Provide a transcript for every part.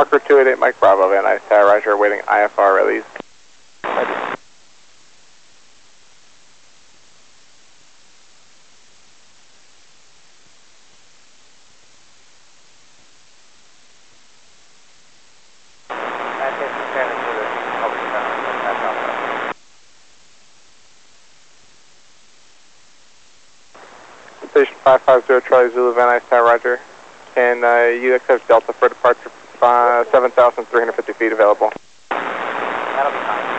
Hawker 288 Mike Bravo, Van Nuys Tower, Roger, waiting IFR release. Station 550 Charlie Zulu, Van Nuys Tower, Roger. Can uh, you accept Delta for departure 7,350 feet available? That'll be fine.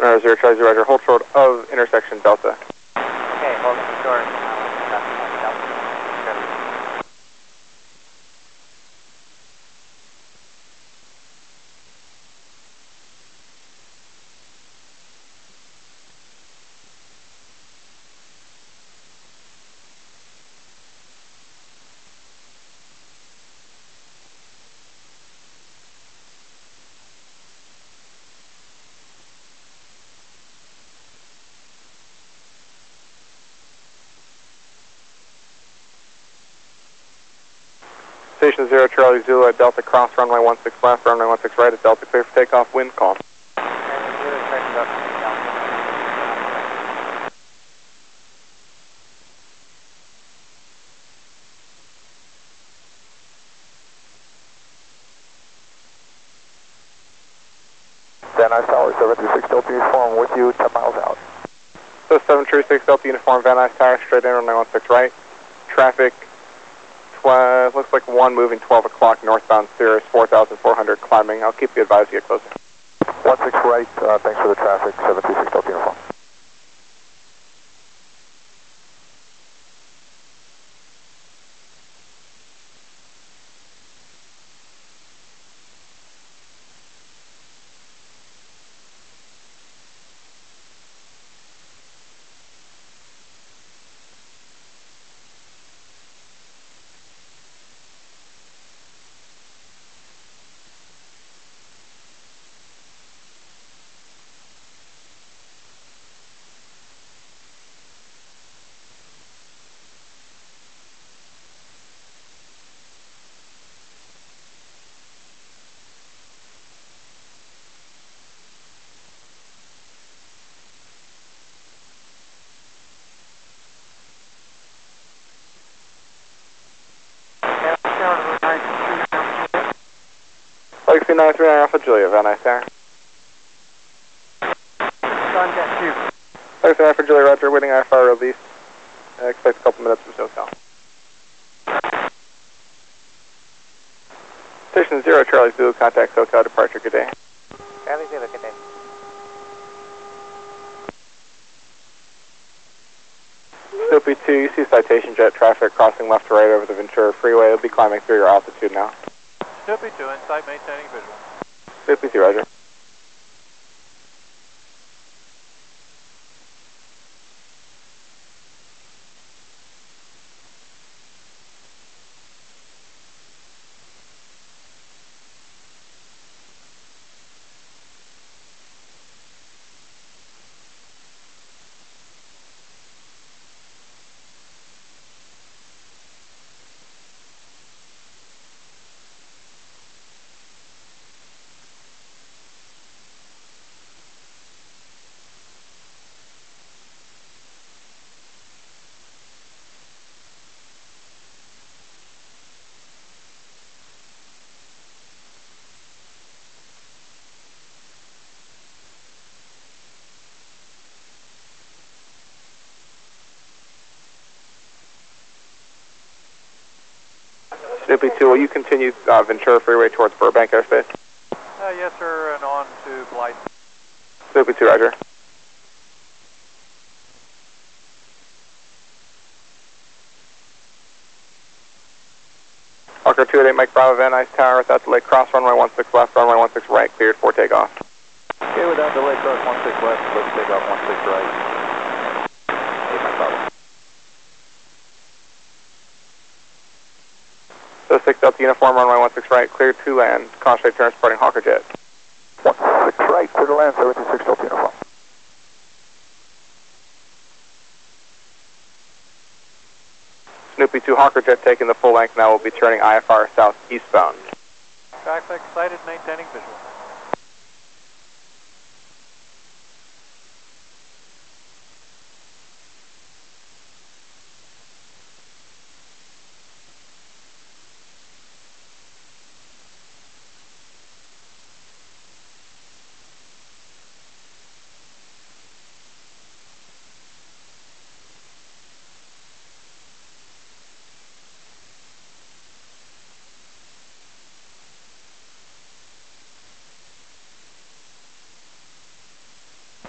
Uh, zero Charlie Zero, Roger. Hold short of intersection Delta. Okay, hold short. Station Zero Charlie Zulu at Delta cross runway 16 left, runway 16 right at Delta clear for takeoff. Wind calm. Van Nuys Tower, 736 Delta uniform with you, 10 miles out. So 736 Delta uniform, Van Nuys Tower, straight in, runway 16 right. Traffic, looks like one moving 12 o'clock northbound Cirrus, 4,400 climbing. I'll keep you advised to get closer. 16 right, uh, thanks for the traffic, 736 Delta uniform. Legacy 939 Alpha Julia, Van Nuys Tower. Contact you. 9 for Julia, Roger, waiting IFR release. Uh, expect a couple minutes from SoCal. Station Zero Charlie Zulu, contact SoCal departure, good day. Charlie Zulu, good day. Snoopy 2, you see citation jet traffic crossing left to right over the Ventura Freeway. It'll be climbing through your altitude now. Snoopy 2, inside maintaining visual. Snoopy 2, Roger. Snoopy 2, will you continue uh, Ventura Freeway towards Burbank Airspace? Uh, yes, sir, and on to Blythe. Snoopy 2, Roger. Hawker 288 Mike Bravo, Van Nuys Tower, without delay, cross runway 16 left, runway 16 right, cleared for takeoff. Okay, without delay, cross 16 left, let's take off 16 right. Hey, Mike Bravo. So 6 Delta uniform, runway 16 right, clear to land, caution turn supporting Hawker Jet. 16 right, clear to land, 726 Delta uniform. Snoopy 2 Hawker Jet taking the full length now We'll be turning IFR south eastbound. Traffic sighted, maintaining visual.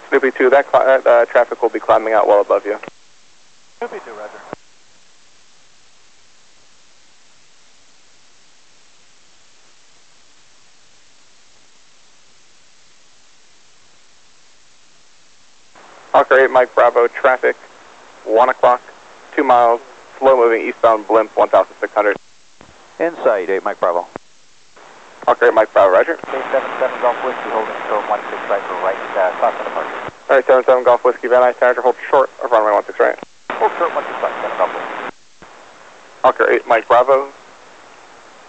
Snoopy 2, that cli- uh, uh, traffic will be climbing out well above you. Snoopy 2, roger. Hawker 8, Mike Bravo, traffic, 1 o'clock, 2 miles, slow moving eastbound blimp, 1600. Insight, 8 Mike Bravo. Hawker 8, Mike Bravo, roger. K77 Golf Whiskey holding short 16 right for right, uh, cross and departure. Alright, 77 Golf Whiskey, Van Nuys Tower, hold short of runway 16 right. Hold short 16 right, 7 Golf Whiskey. Hawker 8, Mike Bravo.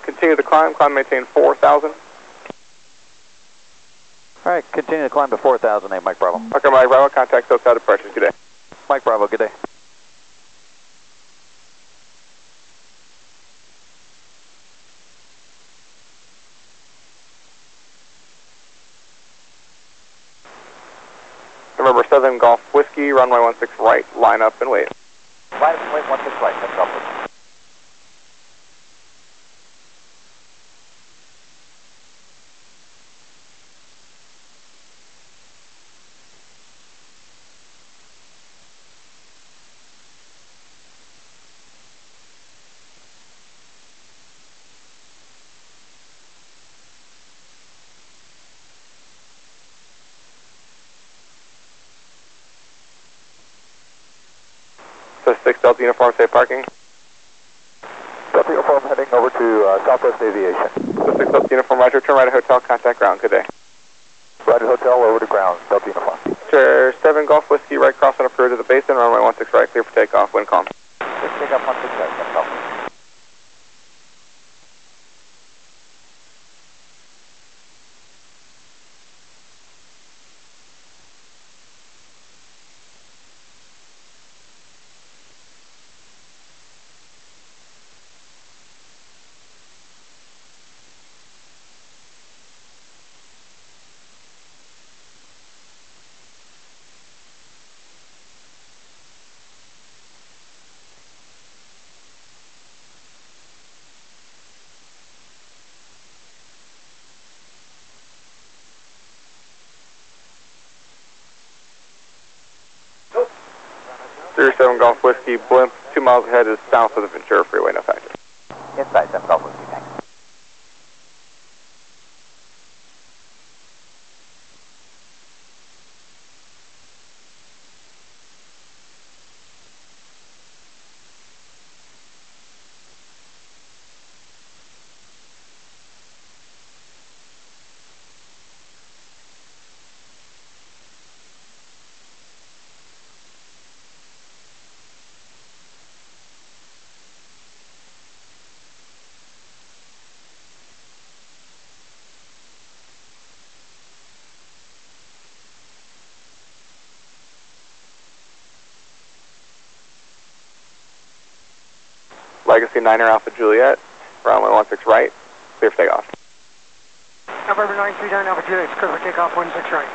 Continue the climb, climb maintain 4,000. All right, continue to climb to 4,000, 8 Mike Bravo. Hawker Mike Bravo, contact outside departures, good day. Mike Bravo, good day. 7 Golf Whiskey, runway 16 right, line up and wait. Up and wait 16 right, 7 Golf Whiskey. So 6 Delta Uniform, safe parking. Delta Uniform heading over to uh, Southwest Aviation. So 6 Delta Uniform, roger, turn right at hotel, contact ground, good day. Roger Hotel over to ground, Delta Uniform. Sure, 7 Golf Whiskey, right crossing approved to the basin, runway 16 right, clear for takeoff, wind calm. Take up 16 right, 7 Golf Whiskey. Zero 7 Golf Whiskey, blimp, 2 miles ahead is south of the Ventura Freeway, no factor. Inside 7 Golf Whiskey, thanks. Legacy 9er Alpha Juliet, runway 16 right, clear for takeoff. November 939 Alpha Juliet, clear for takeoff 16 right.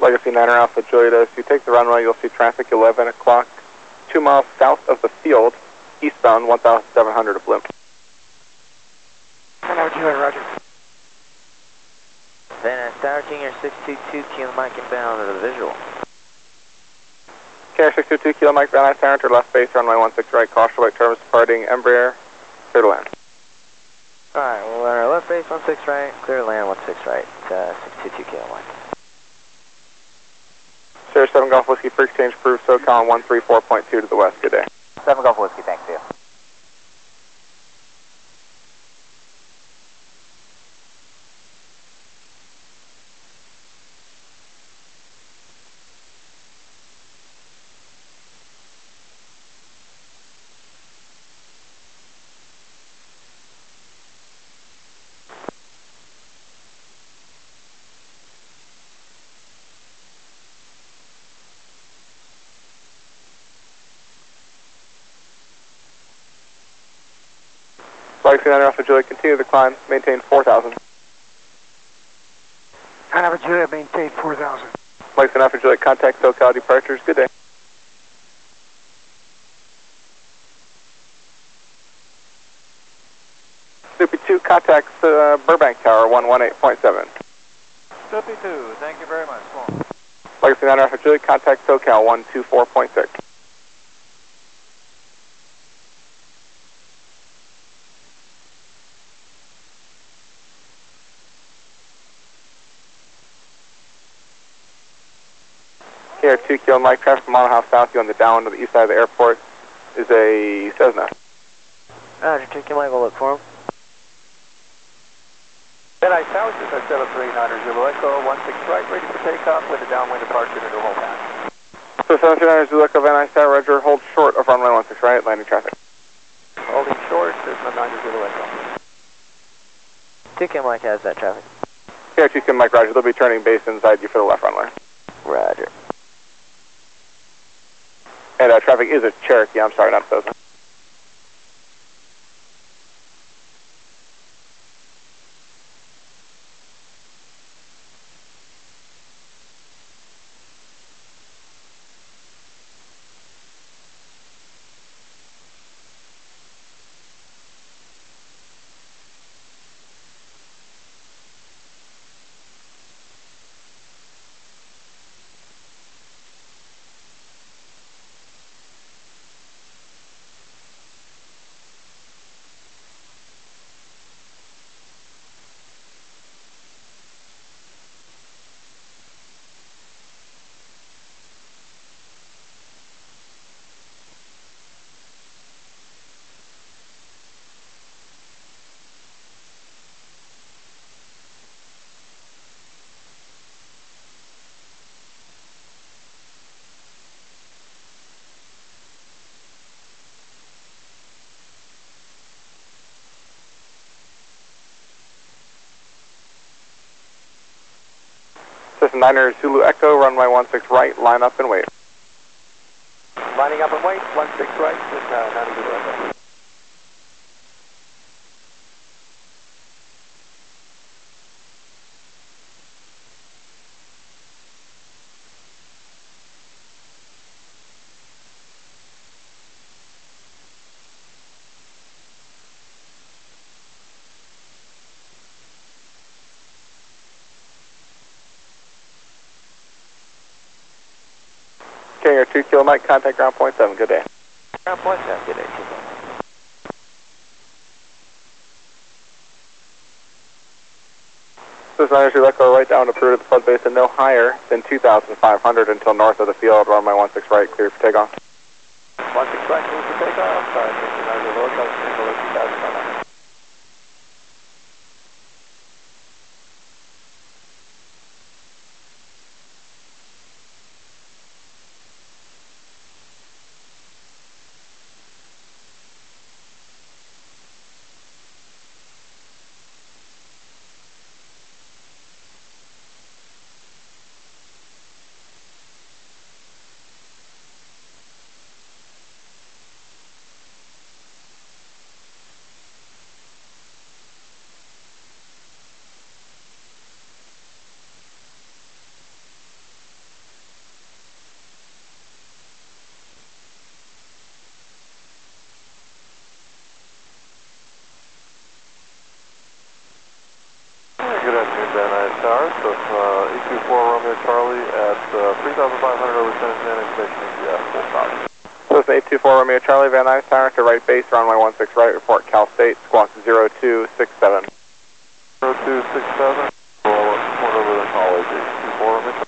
Legacy 9er Alpha Juliet, as you take the runway, you'll see traffic 11 o'clock, 2 miles south of the field, eastbound 1700 of blimp. And Alpha Juliet, roger. Van Nuys Tower, King 622, Kilo Mike inbound to the visual. KR 622 Kilo Mike Van Nuys Tower, to left base, runway 16 right, caution right terms departing Embraer, clear to land. Alright, well, our left base 16 right, clear to land 16 right, uh, 622 Kilo Mike. Sierra 7 Golf Whiskey for exchange approved, SoCal 134.2 to the west, good day. 7 Golf Whiskey, thanks, see you. Legacy 9 Alpha Juliet, continue the climb, maintain 4,000. 9 Alpha Juliet, maintain 4,000. Legacy 9 Alpha Juliet, contact SoCal departures, good day. Snoopy 2 contacts uh, Burbank Tower 118.7. Snoopy 2, thank you very much. Come. Legacy 9 Alpha Juliet, contact SoCal 124.6. KR2 Kilo Mike, traffic from Mile House South, you on the down to the east side of the airport is a Cessna. Roger, 2 Kilo Mike, we'll look for him. Van Nuys Tower, just at 739er Zulu Echo, 16 right, ready for takeoff with a downwind departure to Newhall Pass. So 739 Zulu Echo Van Nuys Tower, Roger, hold short of runway 16 right, landing traffic. Holding short, Cessna 9er Zulu Echo. 2 Kilo Mike has that traffic. KR2 Kilo Mike, Roger, they'll be turning base inside you for the left runway. Roger. And uh, traffic is a Cherokee, I'm sorry, not a Cessna 9er Zulu Echo, runway 16 right, line up and wait. Lining up and wait, 16 right, Cessna 9er Zulu Echo. KR2 Kilo Mike, contact ground point 7, good day. Ground point 7, good day, 2 Kilo Mike. Cessna 9er Zulu Echo, right down to Peru to the flood basin, no higher than 2,500 until north of the field, runway 16 right, clear for takeoff. 16 right, clear for takeoff, uh, Cessna 9er Zulu Echo, single 2000. Good afternoon, Van Nuys Tower. So, uh, E24 Romeo Charlie at uh, 3,500 over San Diego, information EGF, full stop. Cessna 824 Romeo Charlie, Van Nuys Tower to right base, runway 16 right, report Cal State, squawk 0267. 0267, we'll point over the college, E24 Romeo Charlie.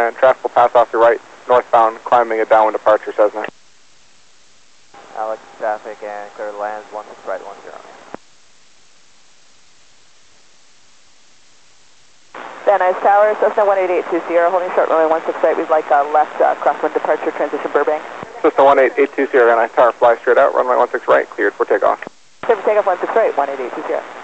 1, land. Traffic will pass off your right, northbound, climbing a downwind departure, Cessna. Alex traffic and clear to land 16 right 10. Van Nuys Tower, Cessna 18820, holding short runway 16 right. We'd like a left uh, crosswind departure transition Burbank. Cessna 18820 Van Nuys Tower, fly straight out, runway 16 right, cleared for takeoff. Clear for takeoff 16 right, 18820.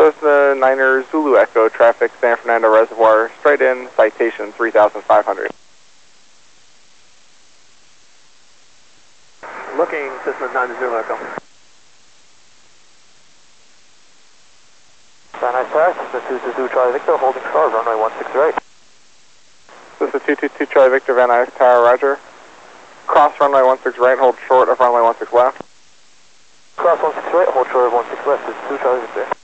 Cessna Niner Zulu Echo, traffic San Fernando Reservoir, straight in, citation 3500. Looking, Cessna 9 Zulu Echo. Van Nuys Tower, Cessna 222 Charlie Victor, holding short, runway 16 right. Cessna 222 Charlie Victor Van Nuys Tower, roger. Cross runway 16 right, hold short of runway 16 left. Cross 16 right, hold short of 16 left, Cessna 2 Charlie Victor.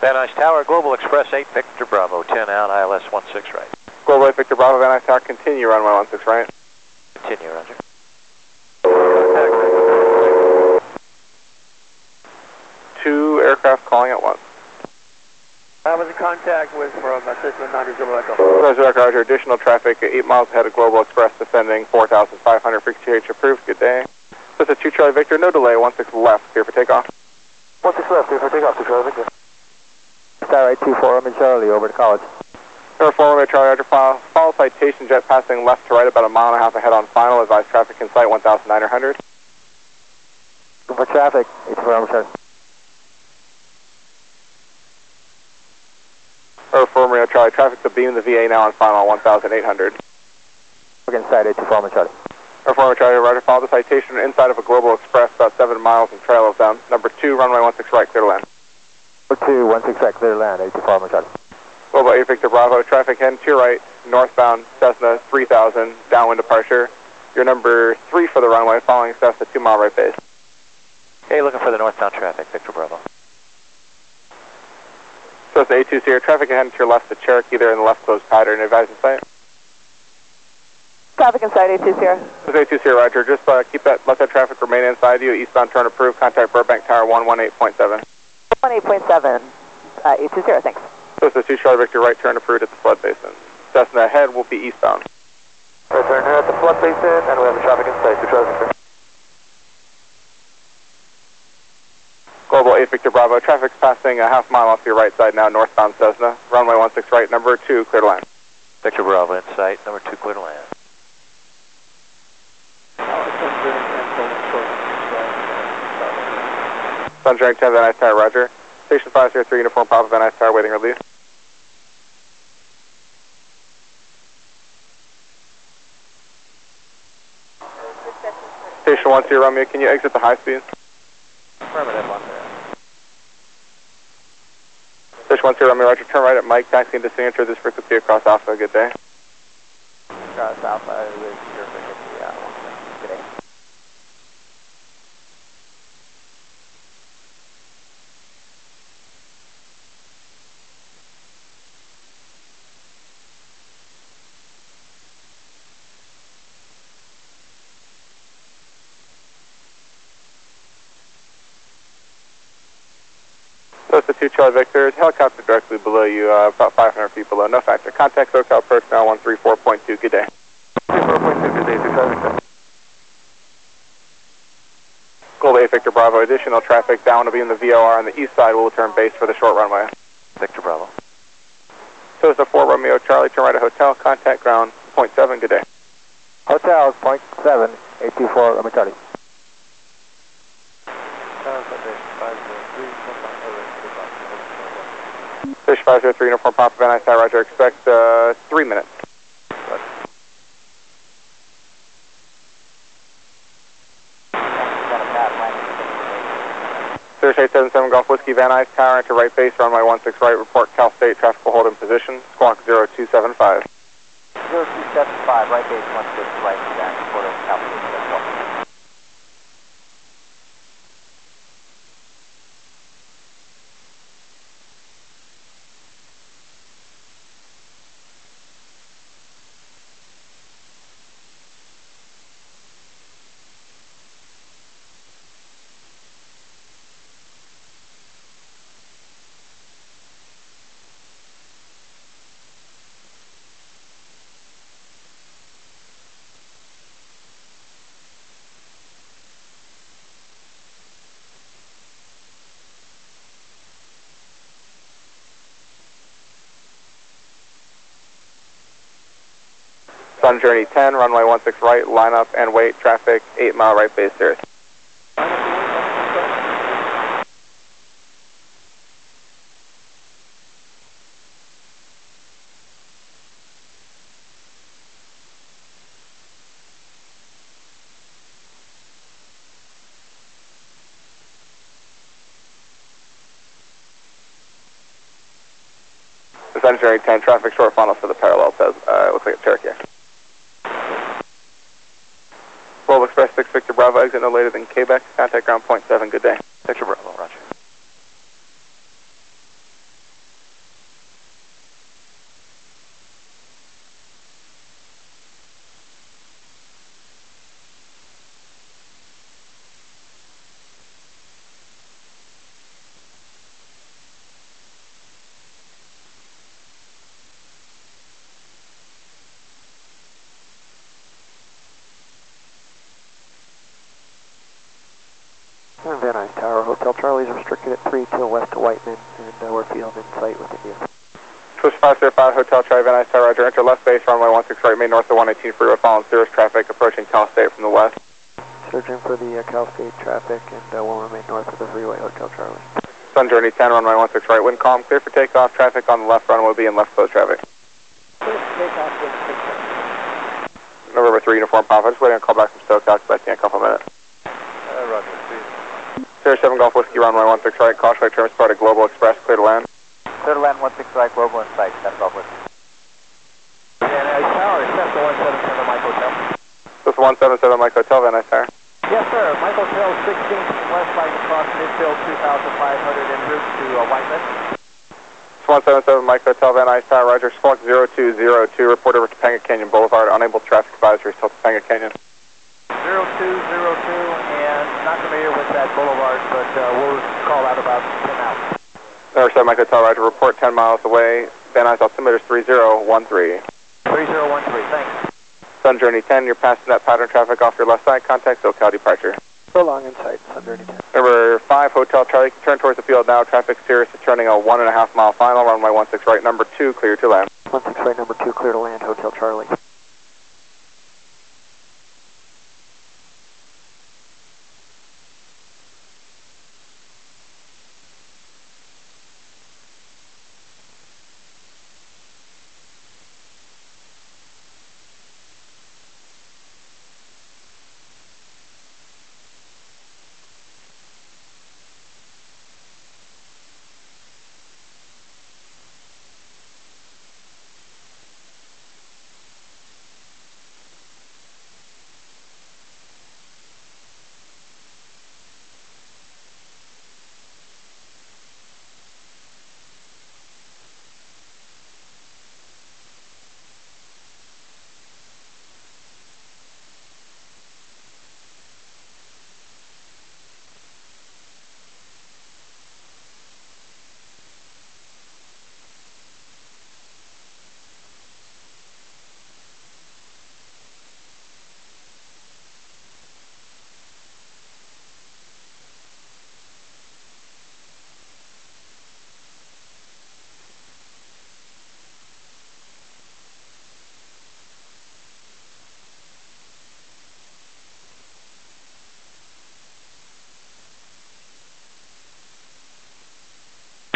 Van Nuys Tower, Global Express 8, Victor Bravo, 10 out, ILS 16 right. Global 8 Victor Bravo Van Nuys Tower, continue runway 16 right. Continue, Roger. Two aircraft calling at once. I was in contact with from uh, Cessna 9 Zulu Echo. Roger, Roger, Roger. Additional traffic, 8 miles ahead of Global Express, descending 4,500 for QTH approved. Good day. This is 2 Charlie Victor, no delay, 16 left, clear for takeoff. 16 left, clear for takeoff, 2 Charlie Victor. Starlight 24, I'm in Charlie, over to college. 4, Romeo Charlie Roger, follow, follow citation jet passing left to right about a mile and a half ahead on final, advise traffic in sight 1,900. For traffic, 84, I'm Charlie. 4, Romeo Charlie, traffic to beam the VA now on final 1,800. Looking inside 84, I'm Charlie. Number 4, Romeo Charlie Roger, follow the citation inside of a Global Express about 7 miles and trail of them. Number 2, runway 16 right, clear to land. 2, 16 clear land, 84, I'm Charlie. Global 8 Victor Bravo, traffic heading to your right, northbound Cessna 3000, downwind departure. Your number 3 for the runway, following Cessna 2 mile right base. Hey, looking for the northbound traffic, Victor Bravo. Cessna 820, traffic heading to your left, the Cherokee there in the left closed pattern, advise in sight. Traffic inside 820. Cessna 820, roger, just uh, keep that, let that traffic remain inside you, eastbound turn approved, contact Burbank Tower 118.7. 18.7, uh, 820, thanks. Cessna 2 Charlie Victor, right turn approved at the flood basin. Cessna ahead will be eastbound. Right turn here at the flood basin, and we have the traffic in sight, 2 Charlie Victor. Global 8 Victor Bravo, traffic's passing a half mile off your right side now, northbound Cessna. Runway 16 right, number 2, clear to land. Victor Bravo in sight, number 2 clear to land. Sunshine 10 Van Nuys Tower, roger. Station 503, Uniform Papa Van Nuys Tower, waiting release. Station 10 Romeo, can you exit the high speed? Affirmative, on there. Station 10 Romeo, roger. Turn right at Mike, taxi into signature this frequency across Alpha. Good day. Cross Alpha with your frequency, uh, good day. So it's the 2 Charlie Victor. Helicopter directly below you, uh, about 500 feet below. No factor. Contact SoCal personnel 134.2. Good day. 34.2, good day, 2 Charlie Victor. Global 8 Victor Bravo, additional traffic down to be in the VOR on the east side will return base for the short runway. Victor Bravo. So it's the 4 Romeo Charlie, turn right at hotel, contact ground, point 7, good day. Hotels, point 7, 824, Romeo Charlie. Fish 503, Uniform Papa Van Nuys roger, expect uh, 3 minutes. Cirrus 877 Golf Whiskey Van Nuys Tower, enter right base, runway 16 right, report Cal State, traffic will hold in position, squawk 0275. 0275, right base, 16 right, back, quarter, Alpha, Sun Journey 10, runway 16 right, line up and wait, traffic 8 mile right base Cirrus. Sun Journey 10, traffic short funnel for the parallel, says, uh, looks like a Cherokee. Global Express 6 Victor Bravo, exit no later than Quebec, contact ground point 7, good day. Victor Bravo, roger. Van Nuys Tower, Hotel Charlie's restricted at 3 to west of Whiteman, and uh, we're field in sight with India. Twist 505, Hotel Charlie, Van Nuys Tower, Roger, enter left base, runway 16 right, main north of 118 freeway, following Cirrus traffic, approaching Cal State from the west. Surging for the uh, Cal State traffic, and uh, we'll remain north of the freeway, Hotel Charlie. Sun Journey 10, runway 16 right, wind calm, clear for takeoff, traffic on the left runway will be in left close traffic. Clear for takeoff, November 3 Uniform Papa, just waiting on a call back from SoCal, expecting a couple minutes. Uh. Sierra 7 Golf Whiskey, runway 16 right, caution right, terminus part of Global Express, clear to land. Clear to land 16 right, global in sight, 10 Golf Whiskey. Van Nuys Tower, accept the 177 Mike Hotel. This is 177 Mike Hotel, Van Nuys Tower. Yes, sir. Mike Hotel 16th west line across midfield 2,500 en route to uh, Whiteman. This is 177 Mike Hotel, Van Nuys Tower, Roger, Squawk 0202, report over Topanga Canyon Boulevard, unable traffic advisory till Topanga Canyon. 0202, and not familiar with that boulevard, but uh, we'll call out about 10 hours. Number 7 Mike Hotel, Roger, report 10 miles away, Van Nuys altimeter is 3013. 3013, thanks. Sun Journey 10, you're passing that pattern traffic off your left side, contact SoCal departure. So long in sight, Sun Journey 10. Number 5, Hotel Charlie, turn towards the field now, traffic Cirrus is turning a one and a half mile final, runway 16 right, number 2, clear to land. 16 right, number 2, clear to land, Hotel Charlie.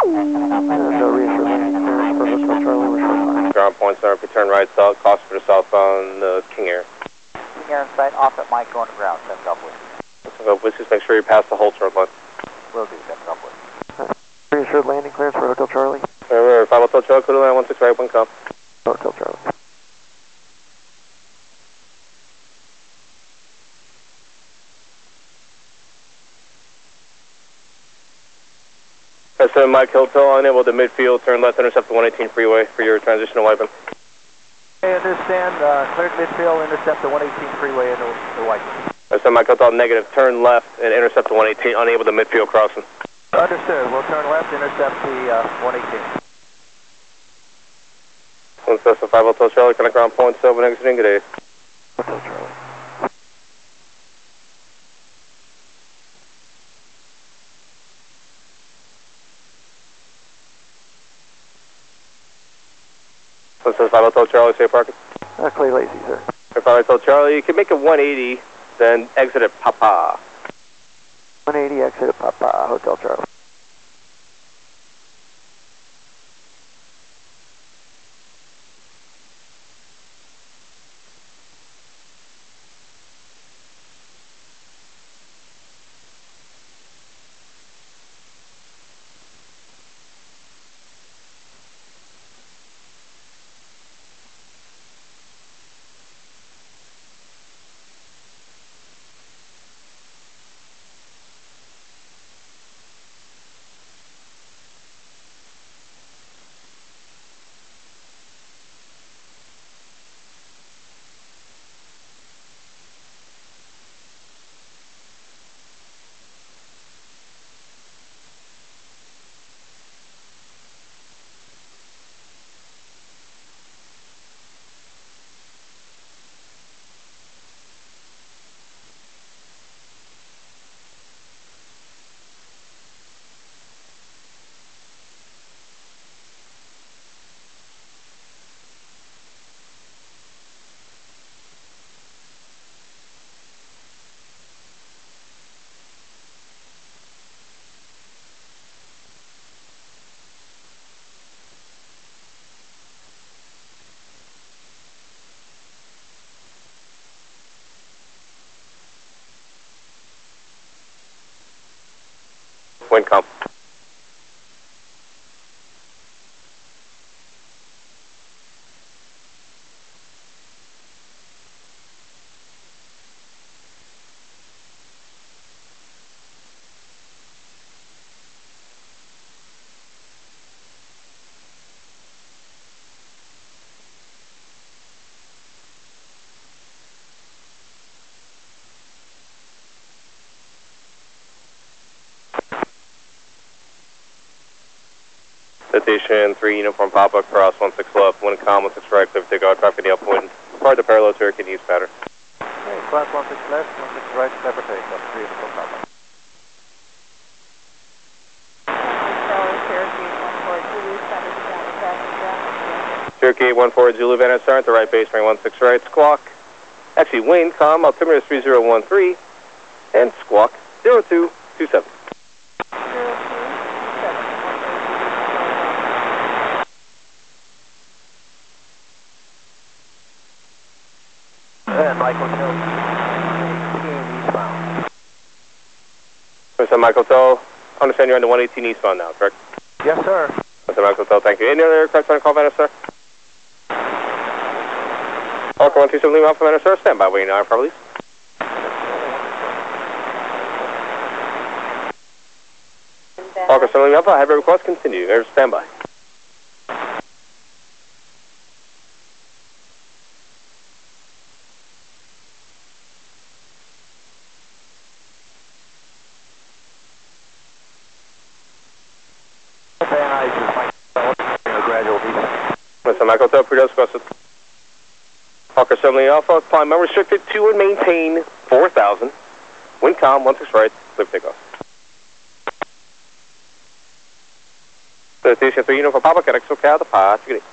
And uh, reassure landing clearance for Hotel Charlie, we're short line. Ground point center, if you turn right south, cost for the southbound uh, King Air. King Air in sight, off at Mike, going to ground, 10 Golf Whiskey. So please just make sure you pass the whole turn line. Will do, 10 Golf Whiskey. Reassured landing clearance for Hotel Charlie. Remember, 5 Hotel Charlie, clear to land, 16 right, wind calm. Hotel Charlie. That's 7 Mike Hotel, unable to midfield, turn left, intercept the 118 freeway for your transition to Wyvern. I understand, uh, cleared midfield, intercept the 118 freeway into the White. 7 Mike Hotel, negative, turn left and intercept the 118, unable to midfield crossing. Understood, we'll turn left, intercept the uh, 118. One Cessna 5 Hotel Charlie, connect ground point 7, exiting, good day. Hotel Charlie. 5 Hotel Charlie, safe parking. Uh, Clay Lacy, sir. If I told Charlie, you can make a 180, then exit at Papa. 180 exit at Papa, Hotel Charlie. Wincom. Citation 3 Uniform Papa, cross 16 left, wind calm, 16 right, clear for takeoff, traffic in the upwind. Part the parallel to Hurricane East pattern. Okay, class 16 left, 16 right, clear for takeoff. 3 Uniform Papa. Cherokee 14 Zulu Van Star at the right base, runway 16 right, squawk. Actually, wind calm, altimeter 3013, and squawk 0227. And Michael Hill, 18 eastbound. Mr. Michael Tell, understand you're on the 118 eastbound now, correct? Yes, sir. Mr. Michael Tell, thank you. Any other aircraft on call, Vanessa, sir? Hawker 127 Lima Alpha, Vanessa, sir. Stand by, waiting now, please. Hawker 7 Lima Alpha, have your request continue. Air standby. Van Nuys is Mike Bell, a gradual descent. Mr. Michael Tell, pre requested. Hawker 7 Lima Alpha, climb unrestricted to and maintain 4,000. Wind calm, 16 right, clear for takeoff. Station 3 Uniform Papa, Quebec, SoCal, the pass. Good day.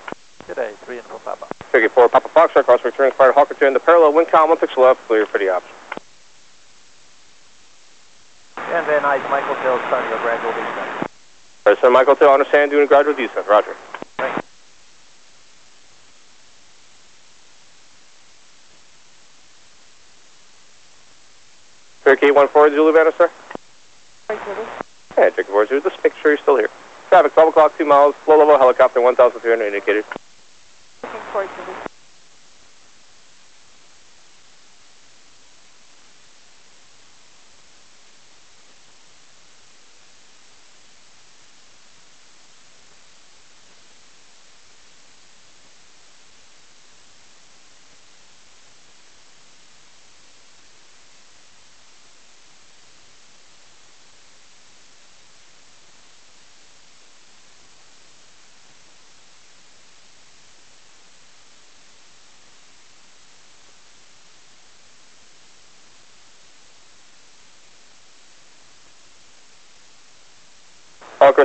Good day, 3 Uniform Papa. Figure 4, Papa Fox, cross return, fire Hawker turn the parallel, wind calm, 16 left, clear for the option. And Van Nuys, Michael Hill, starting a gradual descent. President Michael Till, understand, doing a gradual descent. Roger. Cherokee 14 Zulu Vanna, sir? Yeah, Cherokee 4 Zulu, just make sure you're still here. Traffic 12 o'clock, 2 miles, low level helicopter 1,300 indicated. Hawker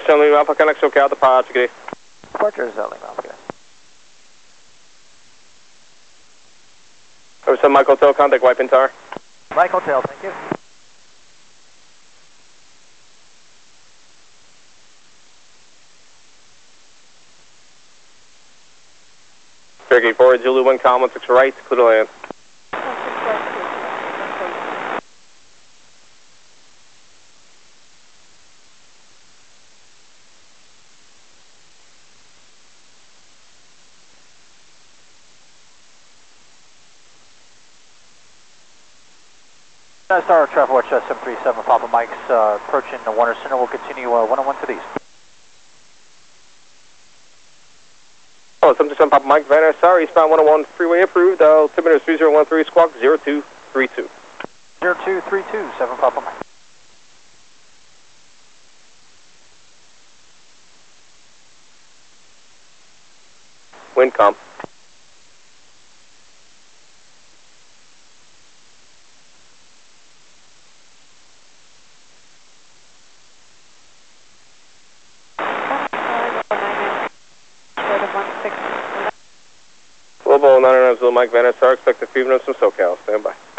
7 Alpha Connect SoCal, the pod. Good day. Departure is Zelling, Alpha. Tower 7 Mike Hotel, contact Whiteman Tower. Mike Hotel, thank you. Cherokee 4 Zulu 1 com 16 right, clear to land. Uh, Star Traffic Watch uh, 737 Papa Mike's uh, approaching the Warner Center. We'll continue uh, 101 to the east. Oh, 727 Papa Mike, Van Tower, eastbound 101 freeway approved. Uh, altimeter 3013, squawk 0232. 0232, 7 Papa Mike. Wind calm. Global 99 Zulu Mike, Van Nuys expect few minutes from SoCal. Stand by.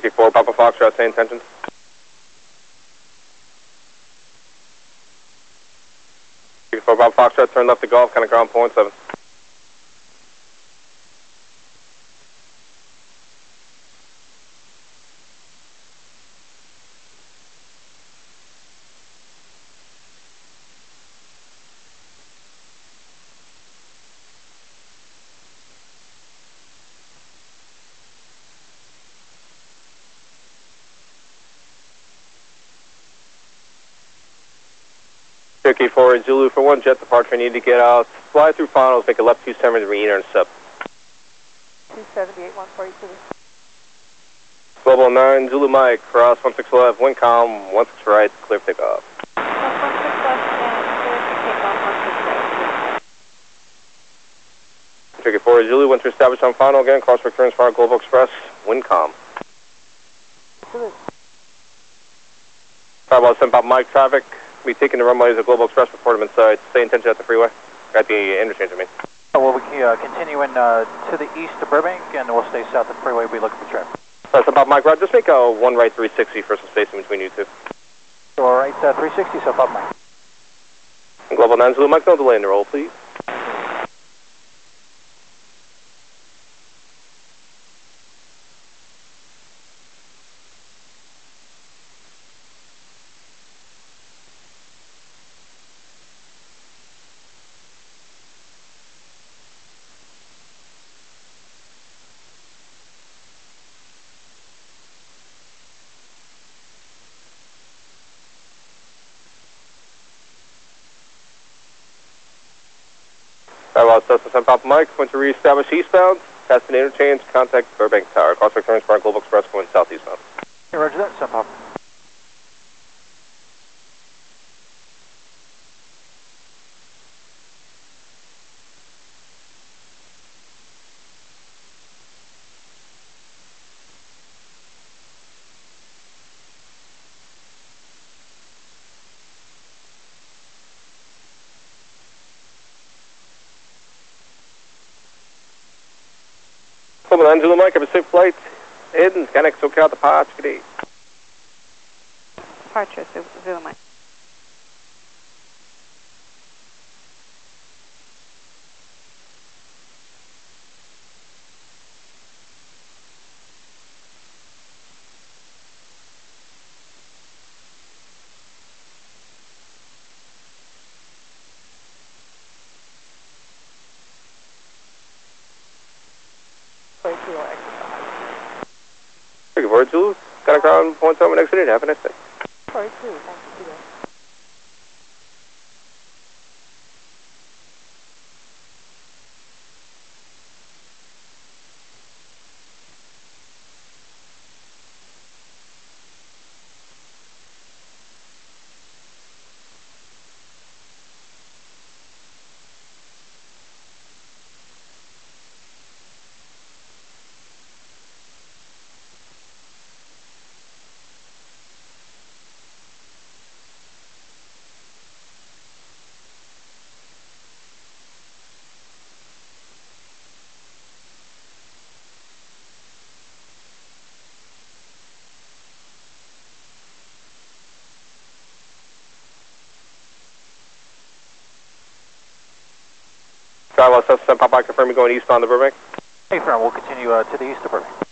Cherokee 4, Papa Foxtrot, same intentions. 4, Papa Foxtrot, turn left to Golf, kind of ground point 7. Cherokee 4, Zulu for one jet departure, need to get out, fly through finals, make a left 270 to re-intercept. 278, 142. Global 9, Zulu Mike, cross 16 left, wind calm, 16 right, clear takeoff. Cherokee 4, Zulu, went to establish on final again, cross returns for our Global Express, wind calm. Fireball 7 Pop Mike, traffic, we taking the runway as a Global Express, report them inside, stay intention at the freeway, at the interchange, I mean. Uh, We'll be uh, continuing uh, to the east of Burbank, and we'll stay south of the freeway. We look at the traffic. Alright, so Pop Mike, right, just make a one right 360 for some spacing between you two. All right, uh, 360, so Papa Mike. Global 9, Zulu Mike, no delay in the roll, please. Cessna 10 Papa Mike, went to reestablish eastbound, past an interchange, contact Burbank Tower, cross returns our Global Express going southeastbound. Hey, roger that, so Papa. Global 9, Zulu Mike, safe flight. Hidden, connect SoCal to Potch, good day. Departure, Zulu Mike. 4 Zulu. Got a ground point seven exited. Have a nice day. You. West 7 Pop, I confirm you're going east on the Burbank. Hey, firm, we'll continue uh, to the east of Burbank.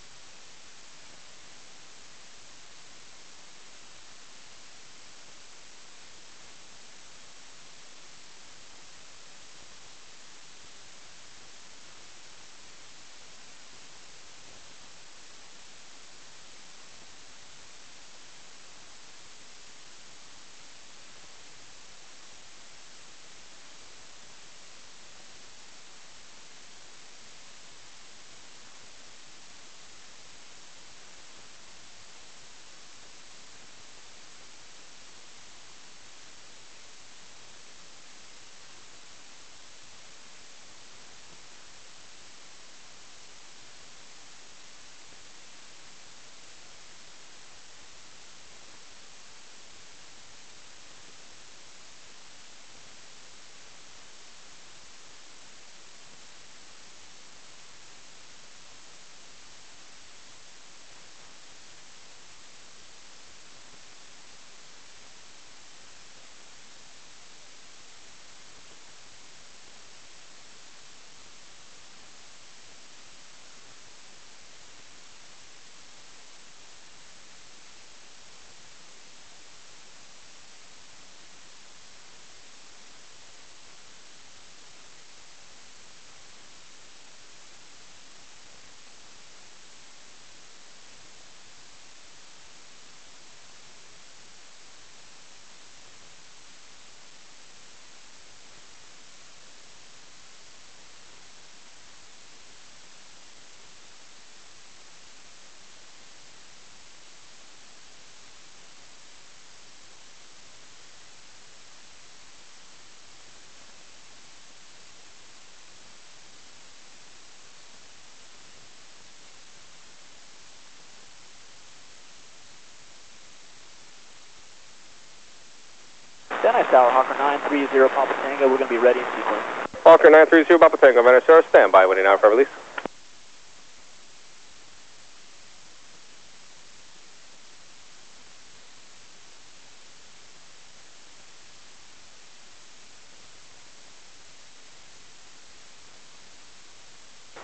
Tower, Hawker 930 Papa Tango. We're going to be ready in sequence. Hawker 930 Papa Tango, Venezuela, stand by, waiting out for release.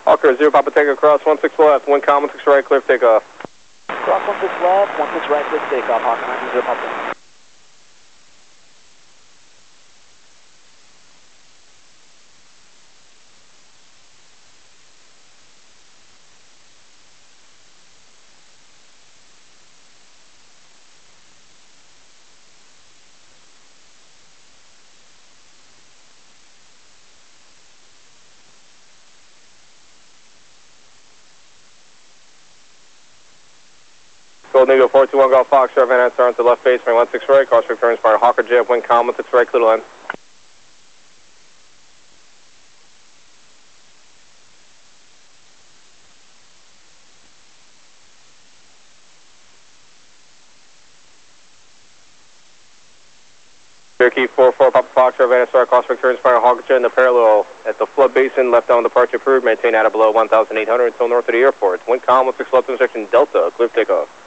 Hawker 0 Papa Tango, cross 16 left, wind calm, 16 right, clear for takeoff. Cross 16 left, 16 right, clear for takeoff. Hawker 930 Papa Tango. Golden Eagle 421 Golf Fox, Sheriff Van Answer onto left base, runway 16 right, cross returns fire Hawker J, wind calm, 16 right, clear to land. Cherokee 44 Papa Fox, Sheriff Van Answer, cross returns by Hawker J in the parallel at the flood basin, left down departure approved, maintain out of below 1,800 until north of the airport. Wind calm, 16 left intersection Delta, clear takeoff.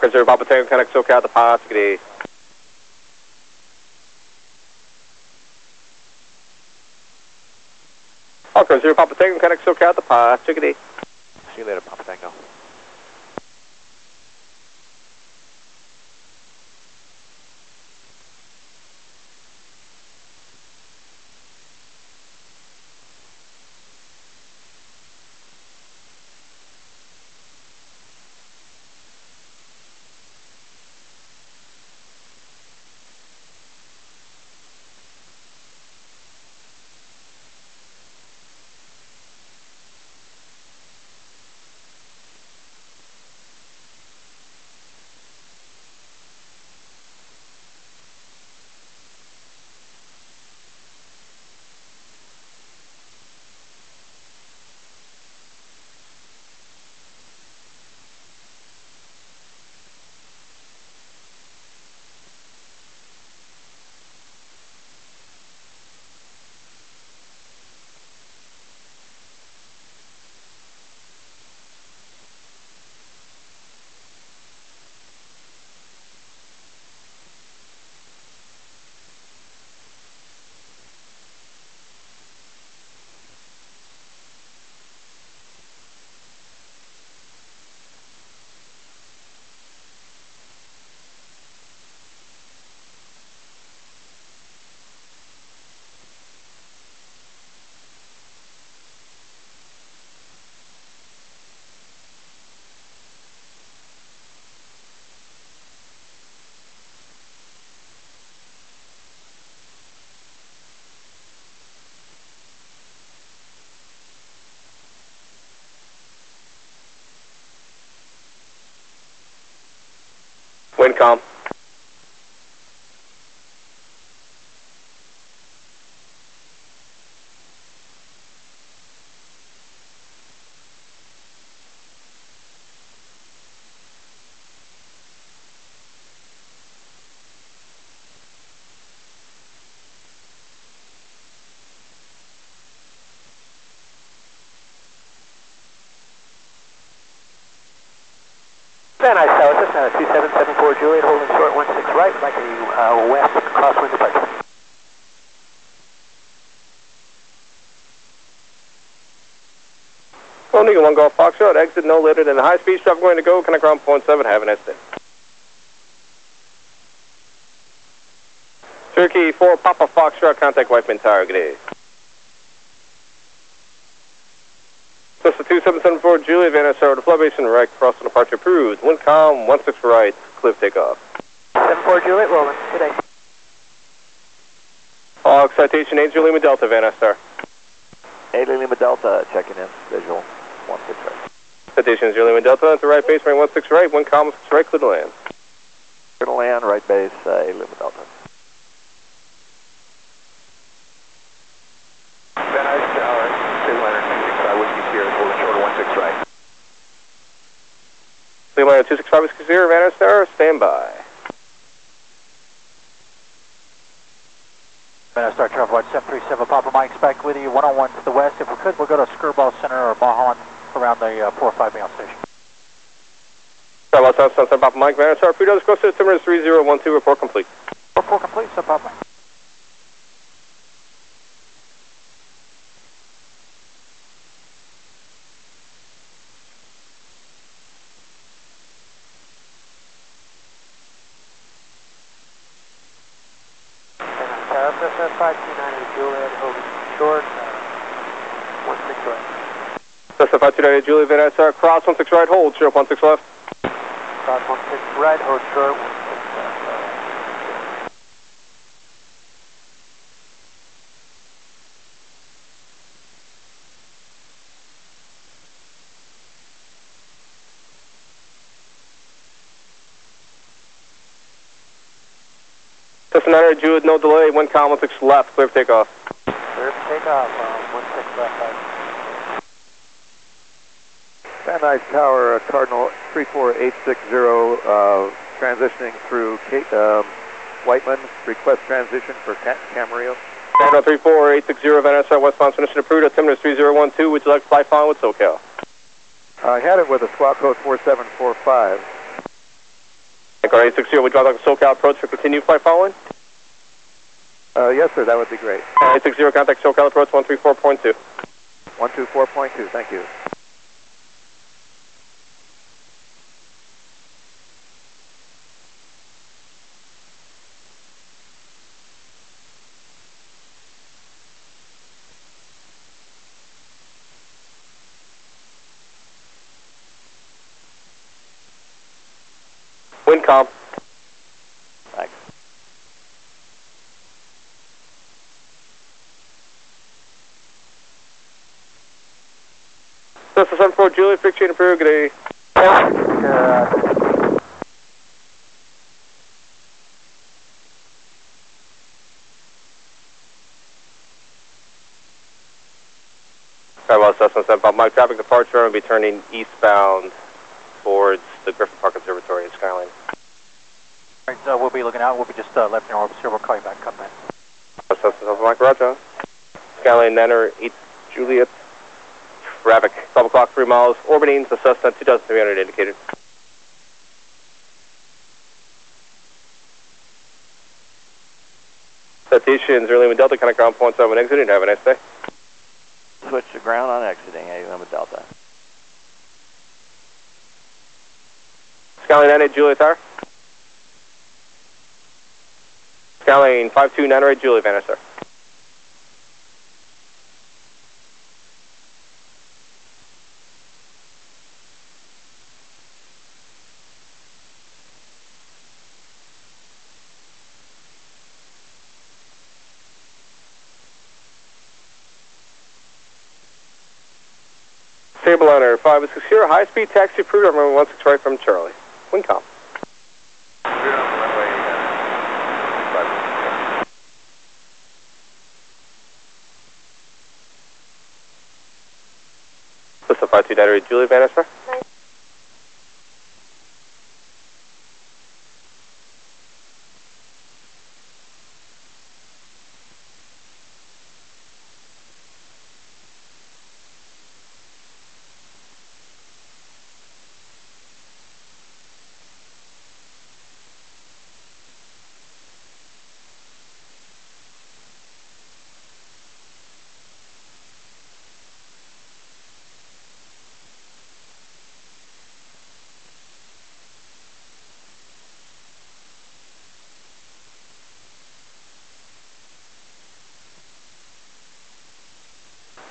Hawker 0 Papa Tango, connect SoCal good day. Hawker 0 Papa Tango, SoCal to pass, good. See you later, Papa Tango. Well, Eagle 1 Golf Foxtrot, exit no later than the high speed traffic going to go, connect ground point 7, have a nice day. Turkey 4 Papa Foxtrot, contact Whiteman Tower, good day. Cessna 2774 Juliet, Van Nuys Tower to flood basin, right, cross on departure approved. Wind calm, 16 right, cliff takeoff. 74 Juliet, rolling. Good day. All excitation 8 Lima Delta, Van Nuys Tower. 8 Lima Delta checking in, visual 16 right. Citation 0 Lima Delta, at the right base, range 16 right, wind calm, 6 right, clear to land. Clear to land, right base, uh, 8 Lima Delta. Van Tower, Clear Leonard 265 Whiskey Sierra, holding short 16 right. Lima 265 Whiskey Zero, Van Nuys Tower, stand by. Van Nuys Tower, Travel Watch 737 Papa Mike's back with you, 101 to the west. If we could, we'll go to Skirball Center or Mulholland around the uh, 4 or 5 mile station. About Sunset Papa Mike, Nuys Tower, Freedoes, close to Timber 3012, report complete. Report complete, so Papa Mike. Tower, Cessna 529 Juliet, holding short, uh, 16 right. Cessna 529 Julie, Van Tower, cross 16 right, hold, 016 left. Cross 16 right, hold short, 16 left. Cessna 900 Juliet, no delay, wind calm, 16 left, clear for takeoff. Clear for takeoff, One six left. uh, Van Nuys Tower, uh, Cardinal 34860, uh, transitioning through Kate, um, Whiteman. Request transition for Ca- Camarillo. Cardinal 34860, Van Nuys Tower, westbound, submission approved, altimeter 3012, would you like to fly following with SoCal? I had it with a squawk code 4745. Cardinal 860, would you like to SoCal approach for continued flight following? Uh, yes, sir, that would be great. 860, contact SoCal approach 134.2. 124.2, thank you. Wind calm. Thanks. Cessna 74 Juliet, Frick Chain approved. Good day. Uh, about Cessna 75 Mike. Traffic departure will be turning eastbound towards the Griffith Park Observatory at Skyline. Right, uh, we'll be looking out. We'll be just uh, left in our office here. We'll call you back. Come in. Cessna 75 Mike, Roger. Skyline Niner 8 Juliet. Traffic 12 o'clock, 3 miles. Orbiting the Cessna 2300 indicated. Citations, early with Delta, connect ground point 7 exiting. Have a nice day. Switch to ground on exiting, AUM with Delta. Skyline 98 Juliet Tower. Challane 5298 Julie Vanner, sir. Sable Owner 560, high speed taxi crew, number 163 from Charlie. comp 152 Data Julie Bannister.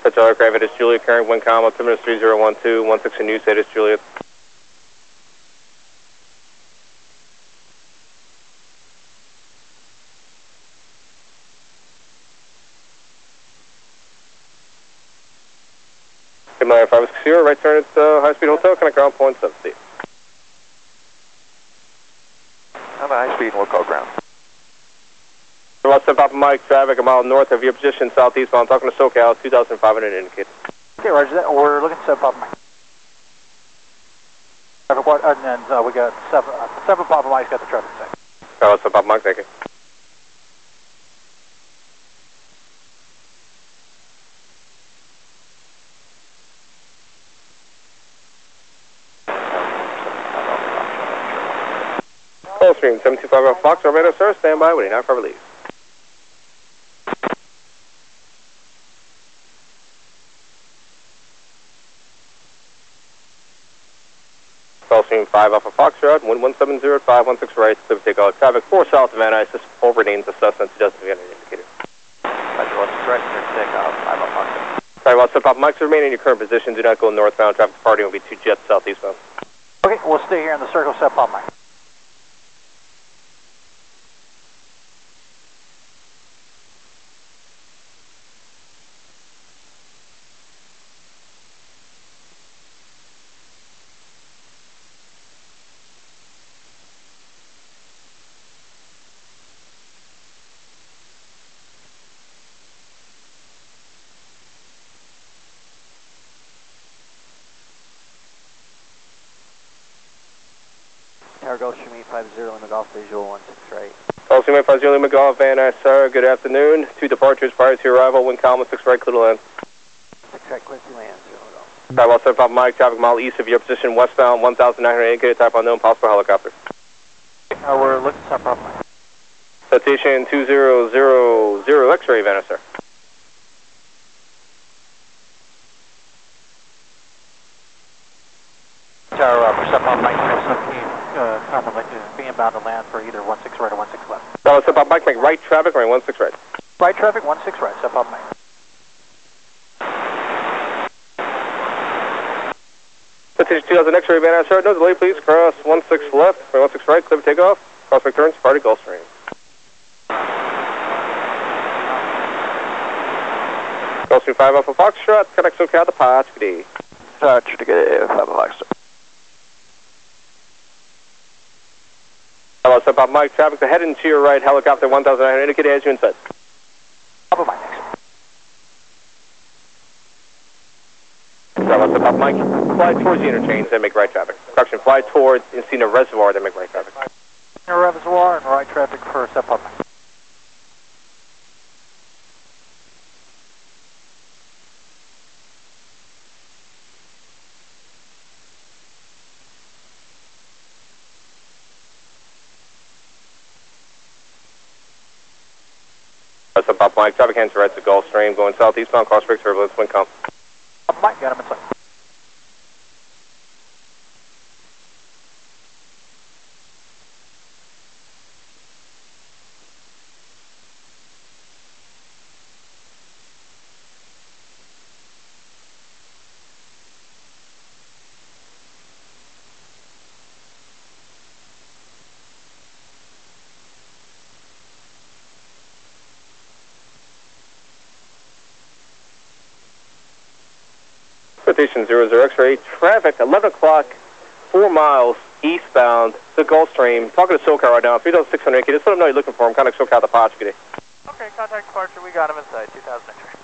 All aircraft, it is Juliet, current wind calm, altimeter is 3012, 16 News, it is Juliet. Himalaya 560, right turn at uh, High Speed Hotel, connect ground point 70. On the high speed, we'll call ground. What's up, Papa Mike, traffic a mile north of your position, southeastbound, talking to SoCal, 2,500 indicated. Okay, Roger that. We're looking to set Papa Mike. Traffic what? And then uh, we got seven. Uh, seven Papa Mike's got the traffic set. Alright, what's up, Mike, thank you. Gulfstream 725 Fox, Orlando, sir, stand by, waiting out for release. Gulfstream 5 Alpha Foxtrot, 1170 at 516 right, for takeoff. Traffic 4 south of Van Nuys, over names the Cessna 2300 indicated. Roger, what's right, clear to take off. I'm up on Sorry, what's up, Papa Mike, remain in your current position, do not go northbound, traffic departing will be two jets southeastbound. Okay, we'll stay here in the circle. Set Papa Mike. Tower Gulfstream 850 in the Golf visual 16 right. 50 Van sir, good afternoon. Two departures prior to your arrival, wind calm, 6 right, clear to land. 6 right, clear to land, 0 go. Sorry, what's up, Papa Mike, traffic mile east of your position, westbound, 1,900 indicated, type unknown, possible helicopter. Uh, we're looking set Papa Citation 2000 X-ray, Van sir. Tower, uh, for set Papa Mike. Uh, uh, being bound to land for either 16 right or 16 left. Sorry, what's up, Mike, make right traffic, running 16 right. Right traffic, 16 right. Set Papa Mike. Attention 2000 X-ray, Van Nuys, no delay, please. Cross 16 left, 16 right, clear for takeoff. Cross turns, party Gulfstream. Gulfstream 5 Alpha Foxtrot, connect SoCal to Potch, good day. Roger, to get 5 Fox. Hello, step up Mike, traffic ahead and to your right, helicopter 1900, indicate as you inside. Papa Mike, step up Mike, fly towards the interchange, then make right traffic. Correction, fly towards Encino Reservoir, then make right traffic. Reservoir and right traffic for step up. Step up Mike, traffic hands right to Gulfstream, going southeastbound, cross break turbulence, wind calm. Mike, got him inside. Station 00 X-ray, traffic 11 o'clock, 4 miles eastbound to Gulfstream. Talking to SoCal right now, 3600 Just let them know you're looking for him. Contact SoCal the Potch. Okay, contact departure. We got him inside. 2000 X-ray.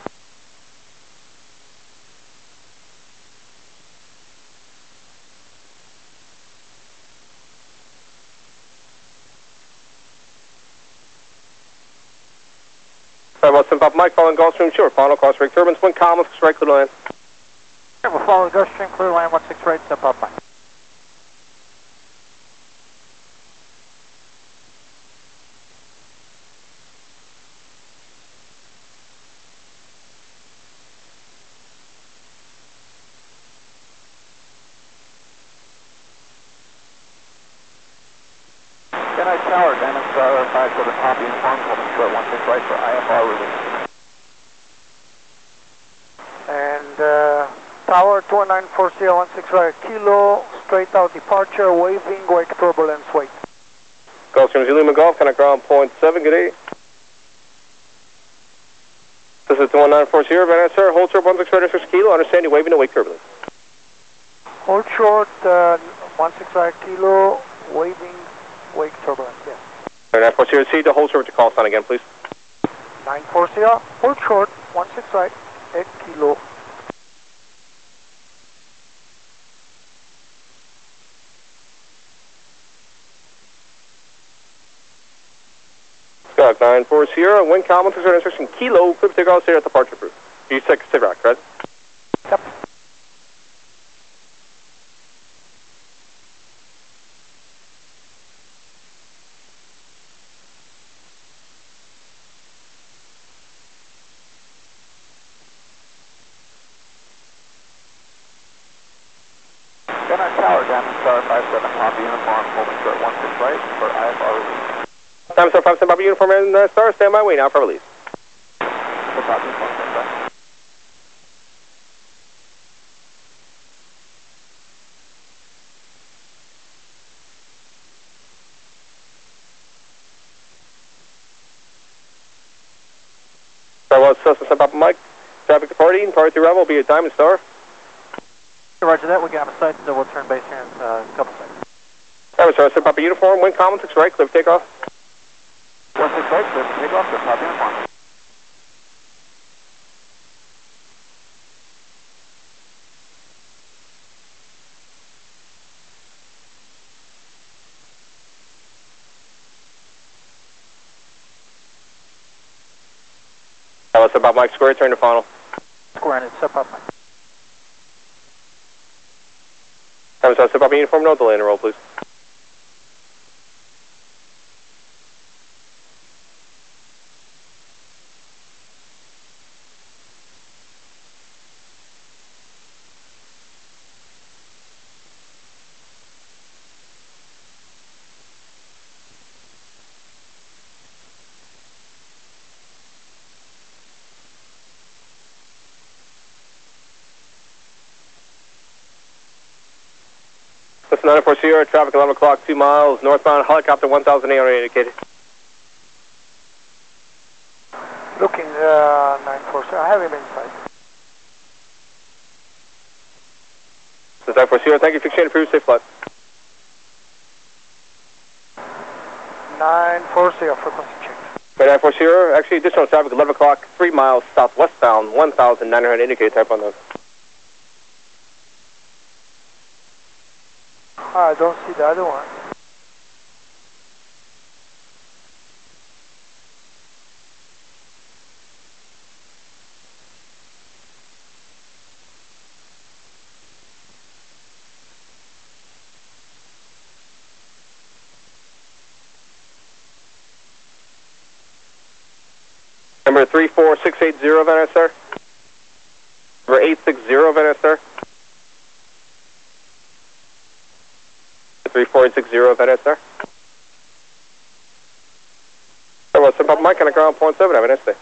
Sorry about some Pop Mike following Gulfstream, sure. Final cross break turbines, calm, with strike clear land. We'll follow the Gulfstream, clear land 16 right, step up Mike. 494016 right, kilo, straight out departure, waving, wake turbulence, wait. Gulfstream Zulu McGolf, kind of ground point seven, good day. This is 11940, Van sir, hold short 165 kilo, understand you waving wake turbulence. Hold short uh, 165 kilo, waving, wake turbulence, yes. 940, See the hold short to call sign again, please. 940, hold short 165 kilo, Scott 940, wind calm, 16 instruction, kilo, clear for takeoff, stay at departure proof. You take sit rock, correct? Yep. Van Nuys Tower, Diamond Star 57 Pop uniform, holding short 16 right for IFR release. Time star 5 Papa uniform and uh, star, stand by way now for release. For Pop uniform, stand by. Star was Cessna Papa Mike. Traffic departing, party arrival will be a Diamond Star. Roger that. We got him inside, so we'll turn base here in uh, a couple seconds. Diamond Star, Papa uniform, wind calm, 6 right, clear for takeoff. 16 right, clear for takeoff for Pop uniform. That was about Mike Square, turn to final. Square in it, step up Mike. Diamond Star, Papa uniform, no delay in the roll, please. 94 Sierra, traffic 11 o'clock, 2 miles, northbound, helicopter 1,800 indicated. Looking uh, 940. I have him inside. This is 94 Sierra, thank you for exchange approved, safe flight. 940 frequency change. Right, 94 Sierra, actually additional traffic 11 o'clock, 3 miles, southwestbound, 1,900 indicated, type on those. I don't see the other one. Number 34680, Venice, sir. Number 860, Venice, sir. 3460, Venice, sir. Hey, what's up, Mike on the ground, point seven, have a nice day.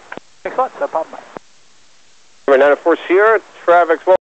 Thanks a lot, no problem. Number 94 Sierra, traffic's well.